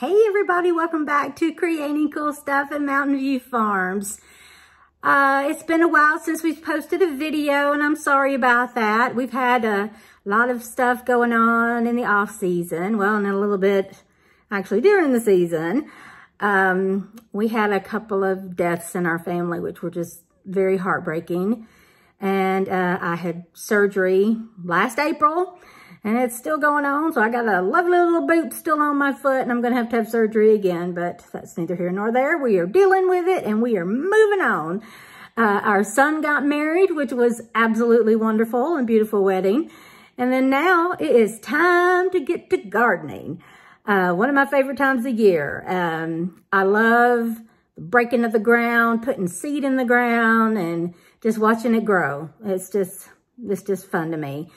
Hey everybody, welcome back to Creating Cool Stuff at Mountain View Farms. Uh, it's been a while since we've posted a video and I'm sorry about that. We've had a lot of stuff going on in the off season. Well, and a little bit actually during the season. Um, we had a couple of deaths in our family, which were just very heartbreaking. And uh, I had surgery last April and it's still going on. So I got a lovely little boot still on my foot and I'm going to have to have surgery again, but that's neither here nor there. We are dealing with it and we are moving on. Uh, our son got married, which was absolutely wonderful and beautiful wedding. And then now it is time to get to gardening. Uh, one of my favorite times of the year. Um, I love breaking of the ground, putting seed in the ground and just watching it grow. It's just, it's just fun to me.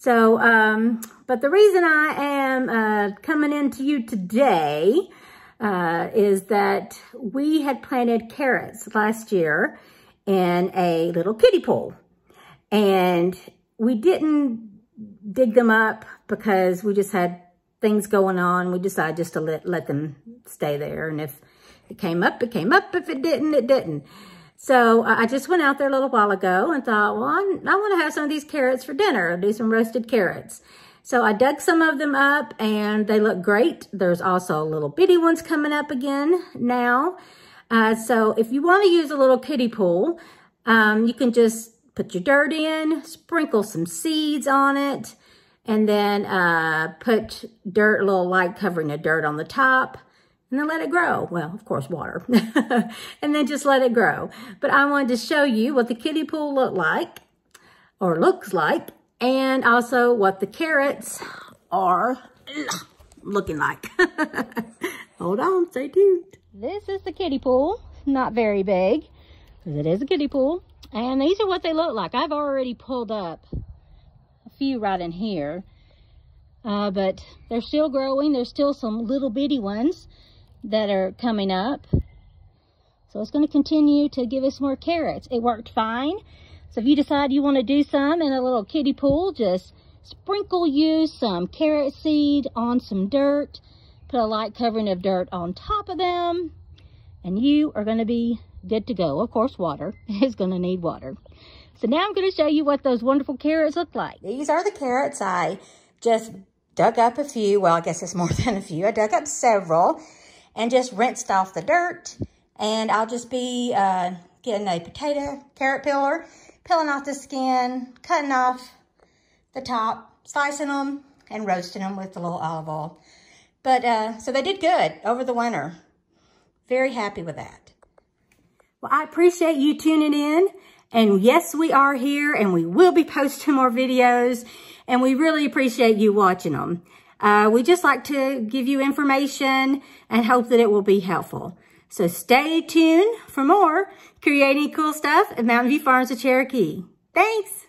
So, um, but the reason I am uh, coming in to you today uh, is that we had planted carrots last year in a little kiddie pool. And we didn't dig them up because we just had things going on. We decided just to let, let them stay there. And if it came up, it came up. If it didn't, it didn't. So I just went out there a little while ago and thought, well, I'm, i want to have some of these carrots for dinner. I'll do some roasted carrots. So I dug some of them up and they look great. There's also a little bitty ones coming up again now. Uh, so if you want to use a little kiddie pool, um, you can just put your dirt in, sprinkle some seeds on it, and then uh, put dirt, a little light covering of dirt on the top and then let it grow. Well, of course, water. and then just let it grow. But I wanted to show you what the kiddie pool looked like, or looks like, and also what the carrots are looking like. Hold on, stay tuned. This is the kiddie pool. Not very big, because it is a kiddie pool. And these are what they look like. I've already pulled up a few right in here. Uh, but they're still growing. There's still some little bitty ones that are coming up. So it's going to continue to give us more carrots. It worked fine. So if you decide you want to do some in a little kiddie pool, just sprinkle you some carrot seed on some dirt. Put a light covering of dirt on top of them. And you are going to be good to go. Of course, water is going to need water. So now I'm going to show you what those wonderful carrots look like. These are the carrots. I just dug up a few. Well, I guess it's more than a few. I dug up several and just rinsed off the dirt. And I'll just be uh, getting a potato carrot peeler, peeling off the skin, cutting off the top, slicing them, and roasting them with a little olive oil. But, uh, so they did good over the winter. Very happy with that. Well, I appreciate you tuning in. And yes, we are here and we will be posting more videos. And we really appreciate you watching them. Uh, we just like to give you information and hope that it will be helpful. So stay tuned for more creating cool stuff at Mountain View Farms of Cherokee. Thanks.